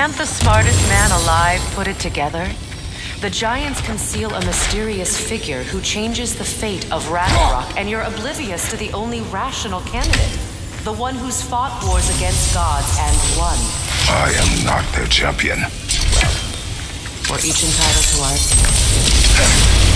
Can't the smartest man alive put it together? The Giants conceal a mysterious figure who changes the fate of Ragnarok, and you're oblivious to the only rational candidate. The one who's fought wars against gods and won. I am not their champion. Well, We're each entitled to our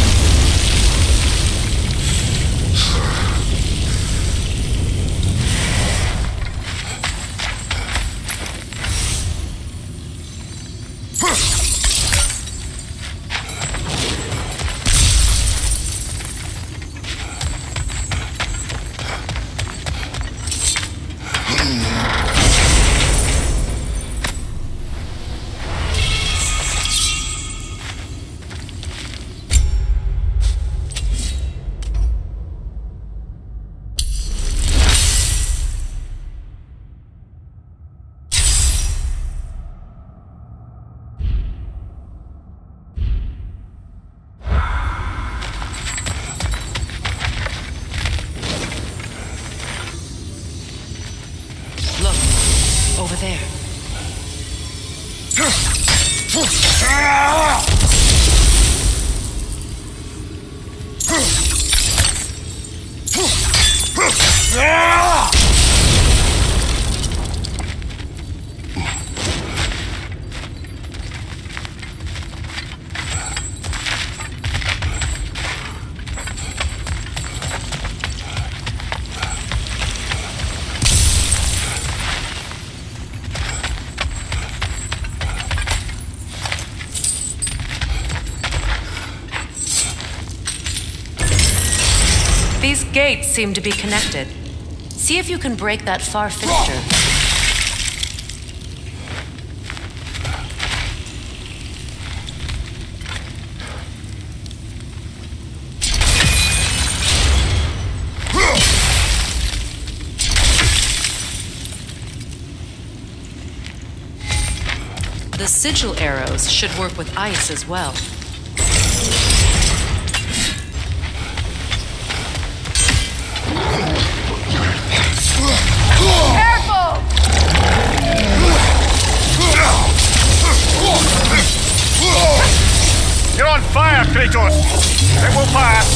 gates seem to be connected. See if you can break that far fixture. The sigil arrows should work with ice as well. On fire, Kratos! It will pass!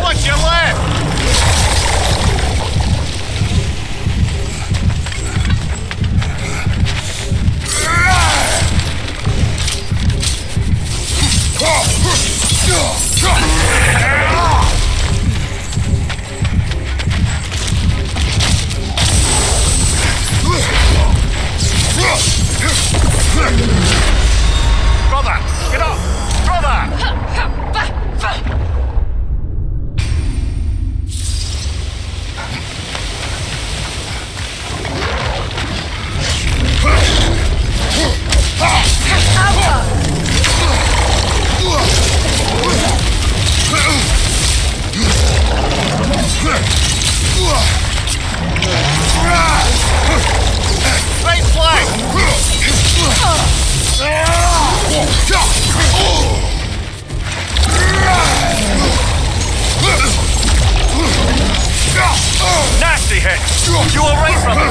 What's your left? Brother! Get up! Brother! Nasty hit! You alright, brother?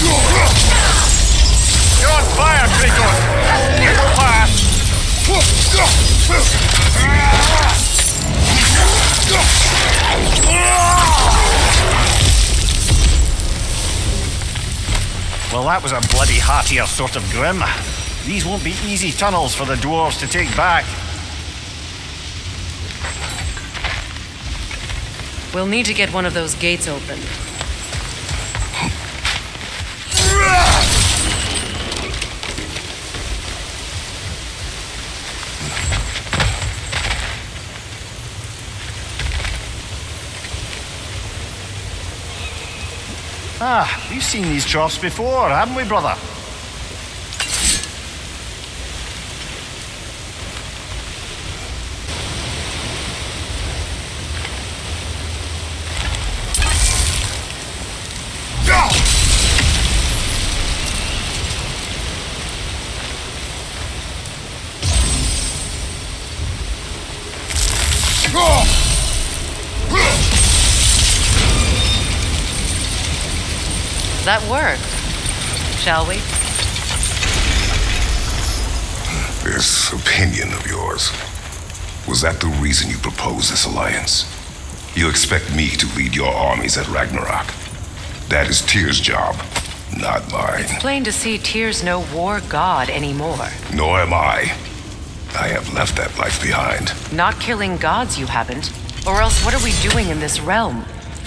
You're Well, that was a bloody heartier sort of grim. These won't be easy tunnels for the dwarves to take back. We'll need to get one of those gates open. Ah, we've seen these troughs before, haven't we, brother? That work? Shall we? This opinion of yours. Was that the reason you proposed this alliance? You expect me to lead your armies at Ragnarok. That is Tyr's job, not mine. It's plain to see Tyr's no war god anymore. Nor am I. I have left that life behind. Not killing gods, you haven't. Or else what are we doing in this realm?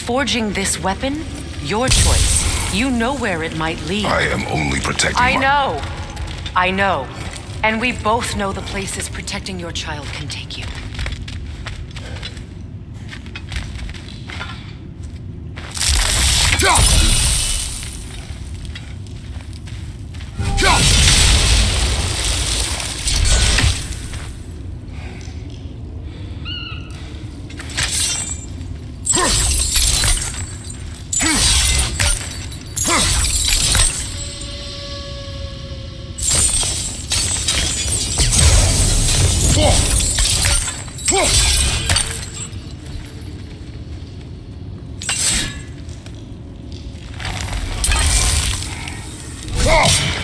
Forging this weapon? Your choice. You know where it might lead. I am only protecting I my- know. I know. And we both know the places protecting your child can take you. Careful!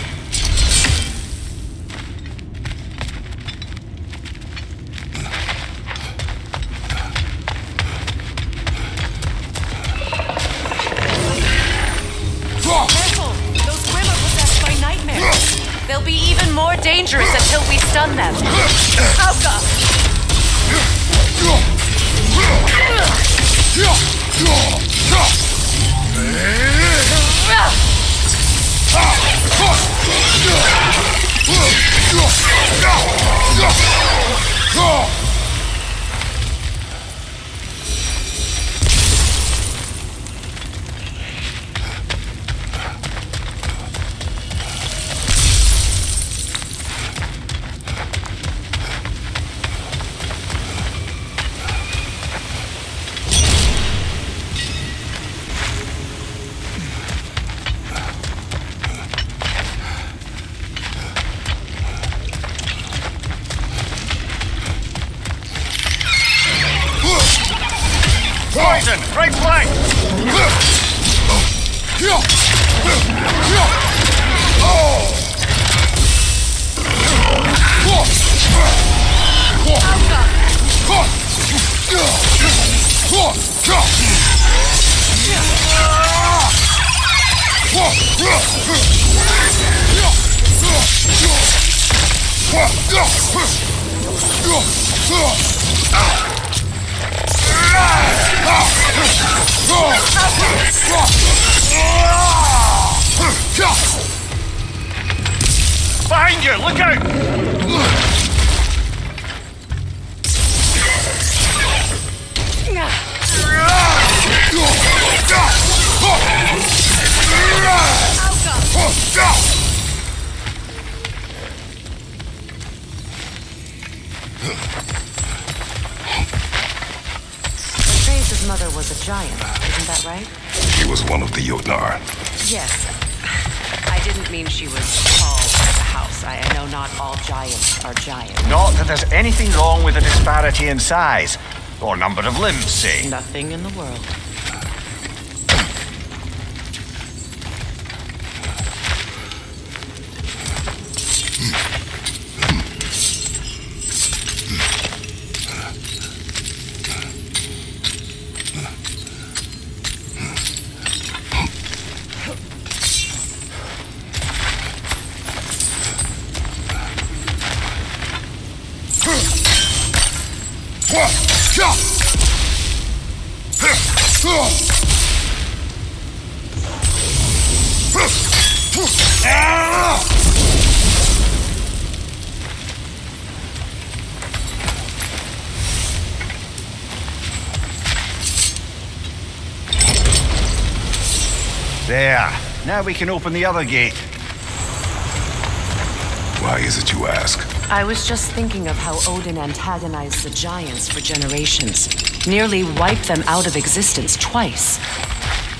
Behind you! Look out! Mother was a giant, isn't that right? He was one of the Jotnar. Yes. I didn't mean she was tall as a house. I, I know not all giants are giants. Not that there's anything wrong with a disparity in size, or number of limbs, say. Nothing in the world. Now we can open the other gate. Why is it you ask? I was just thinking of how Odin antagonized the giants for generations, nearly wiped them out of existence twice.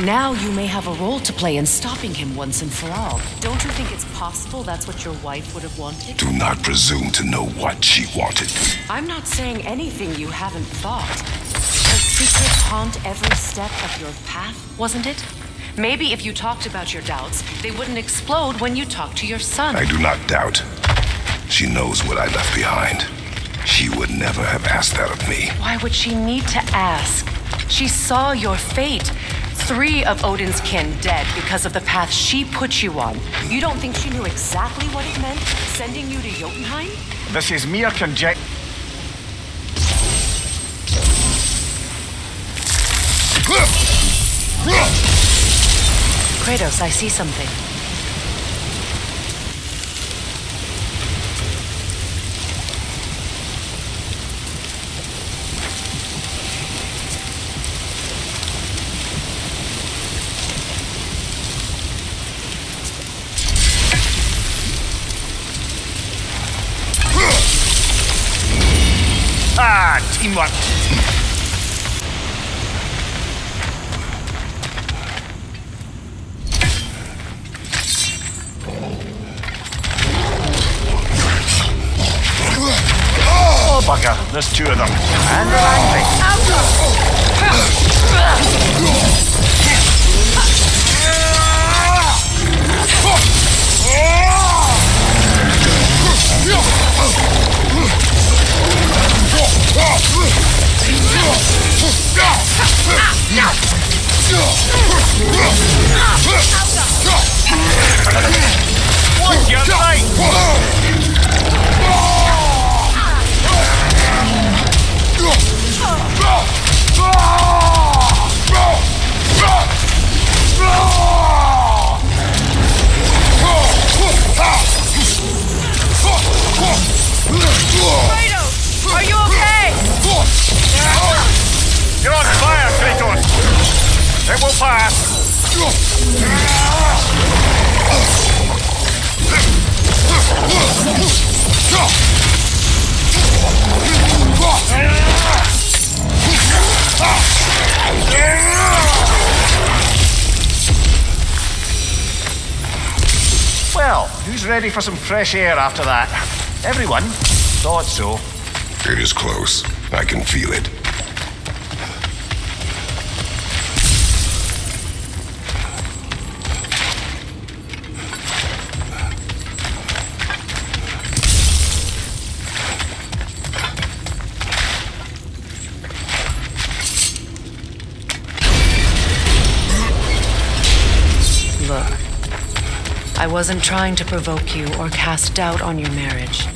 Now you may have a role to play in stopping him once and for all. Don't you think it's possible that's what your wife would have wanted? Do not presume to know what she wanted. I'm not saying anything you haven't thought. Her secret haunt every step of your path, wasn't it? Maybe if you talked about your doubts, they wouldn't explode when you talk to your son. I do not doubt. She knows what I left behind. She would never have asked that of me. Why would she need to ask? She saw your fate. Three of Odin's kin dead because of the path she put you on. You don't think she knew exactly what it meant, sending you to Jotunheim? This is mere conjecture. Kratos, I see something. Ah, teamwork. Bugger. There's two of them. And ready for some fresh air after that? Everyone? Thought so. It is close. I can feel it. I wasn't trying to provoke you or cast doubt on your marriage.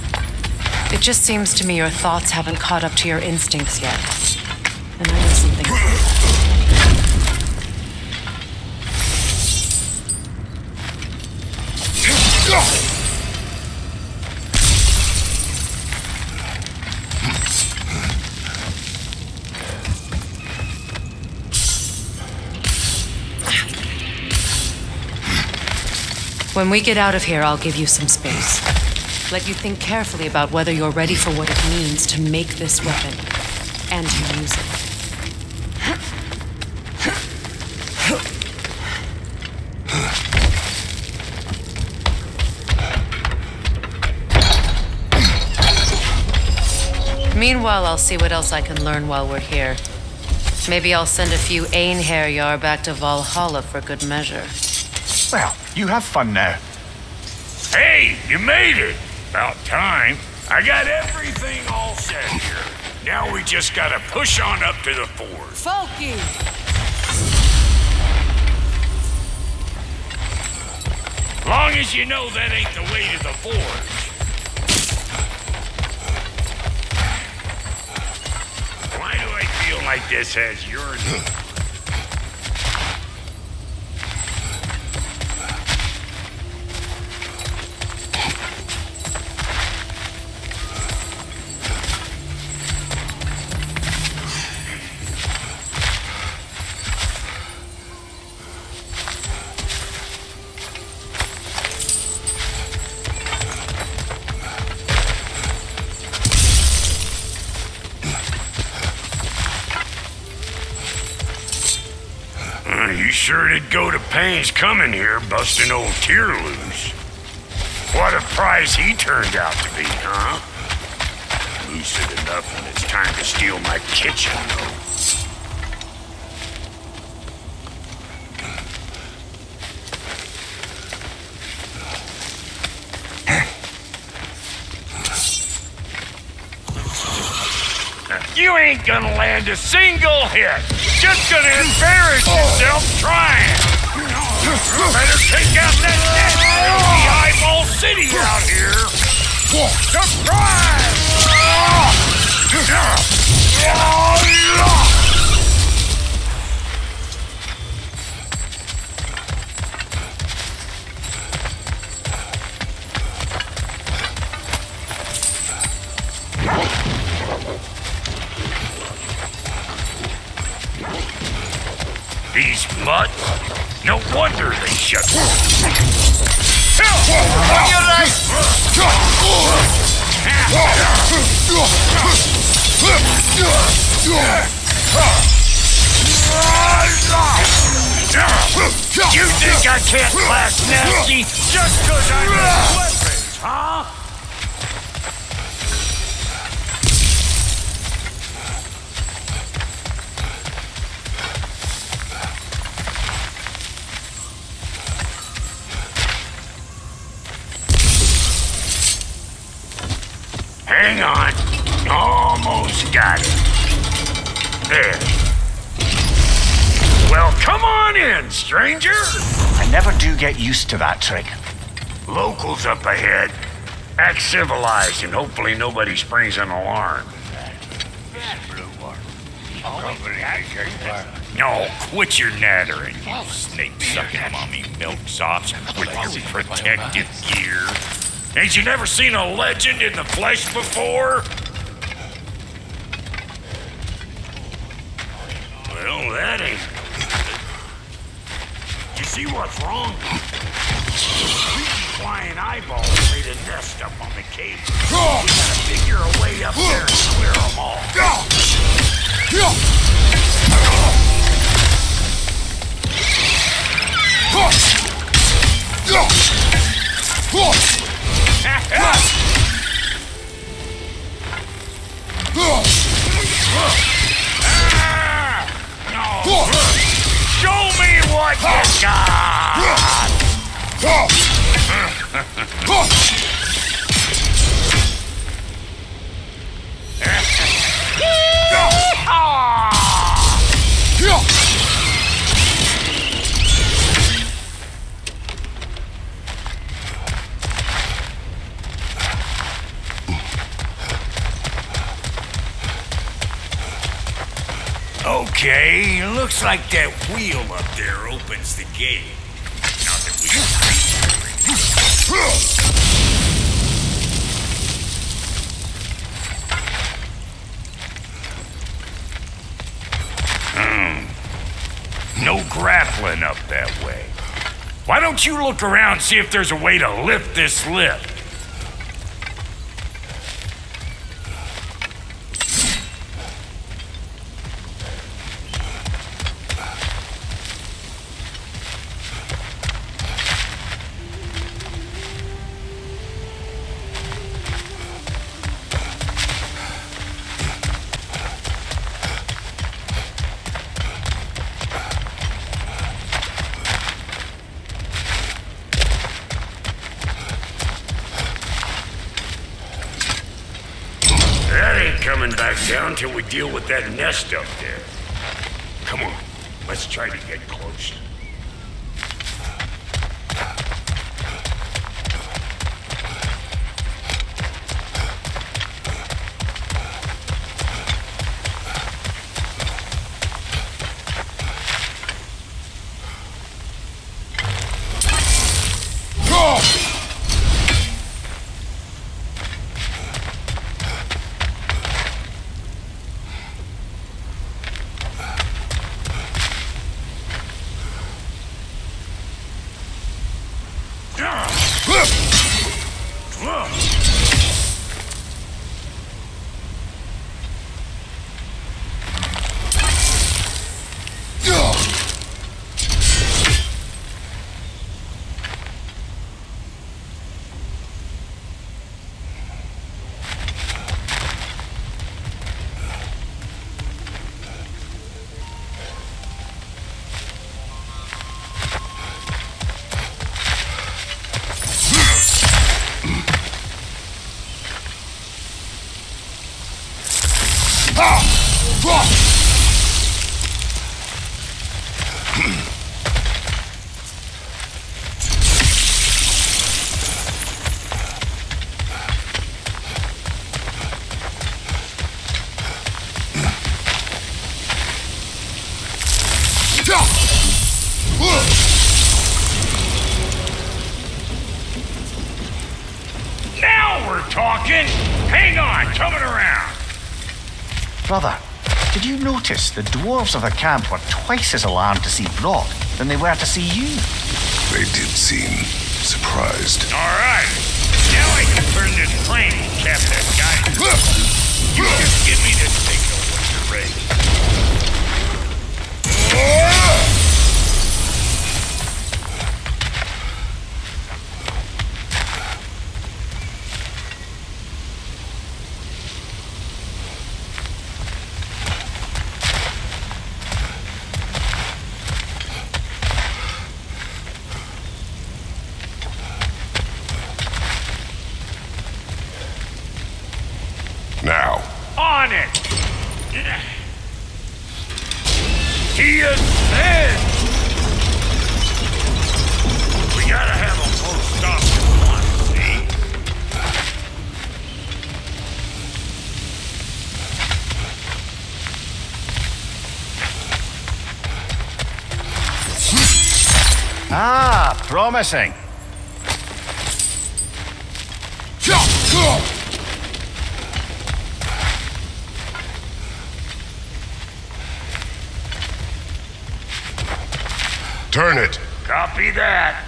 It just seems to me your thoughts haven't caught up to your instincts yet. And I know something. When we get out of here, I'll give you some space. Let you think carefully about whether you're ready for what it means to make this weapon and to use it. Meanwhile, I'll see what else I can learn while we're here. Maybe I'll send a few Einherjar back to Valhalla for good measure. Well, you have fun now. Hey, you made it! About time. I got everything all set here. Now we just gotta push on up to the fort. Folky! Long as you know that ain't the way to the forge. Why do I feel like this has your Uh, sure did go to pains coming here, busting old Tyr loose. What a prize he turned out to be, huh? Lucid enough, when it's time to steal my kitchen, though. You ain't gonna land a single hit. Just gonna embarrass yourself trying. Better take out that net crazy eyeball city out here. Surprise! There. Well, come on in, stranger. I never do get used to that trick. Locals up ahead. Act civilized and hopefully nobody springs an alarm. No, quit your nattering, you snake-sucking mommy milksops with your protective gear. Ain't you never seen a legend in the flesh before? Well, that ain't You see what's wrong? Flying eyeballs made a nest up on the cave. We gotta figure a way up there and clear them all. Ah! No! Me Okay, looks like that wheel up there opens the gate. Not that we Hmm. No grappling up that way. Why don't you look around see if there's a way to lift this lift? Down till we deal with that nest up there. Come on, let's try to get closer. You notice the dwarves of the camp were twice as alarmed to see Brok than they were to see you? They did seem surprised. All right. Now I can turn this plane, Captain Guy. You just give me the signal when you're ready. Promising. turn it. Copy that.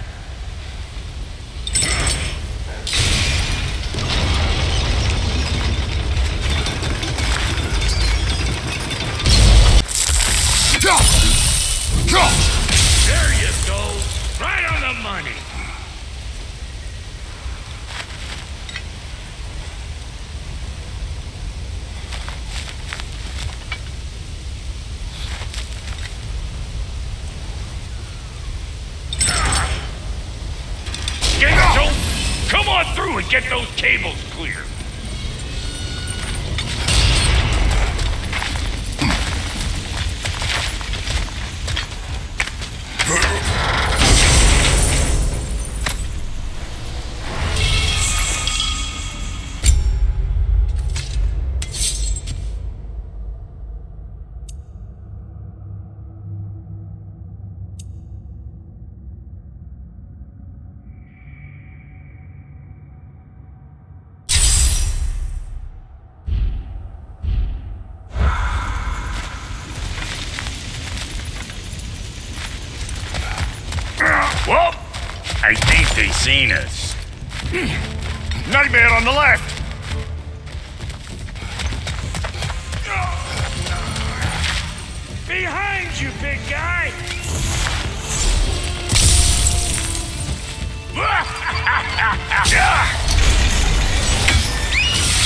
There money. Come on through and get those cables clear.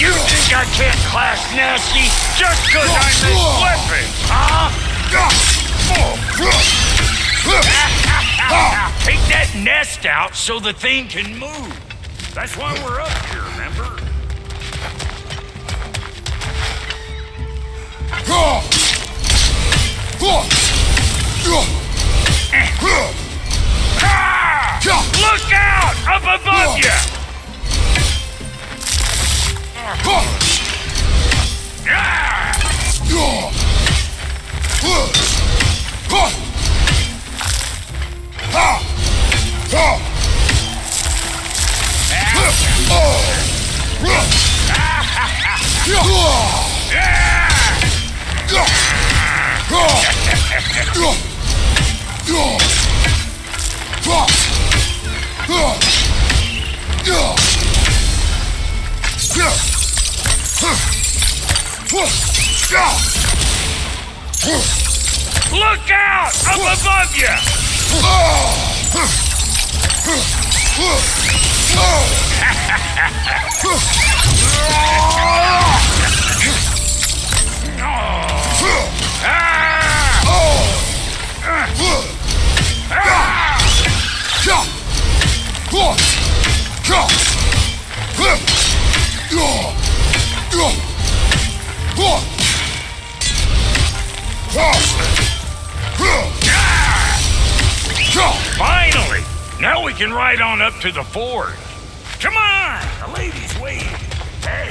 You think I can't class nasty just because I'm this weapon, huh? Take that nest out so the thing can move. That's why we're up here, remember? Look out! Up above you! Ah! Look out! Up above you! ah! Finally! Now we can ride on up to the fort. Come on! The ladies wait. Hey,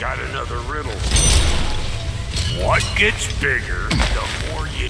got another riddle. What gets bigger the more you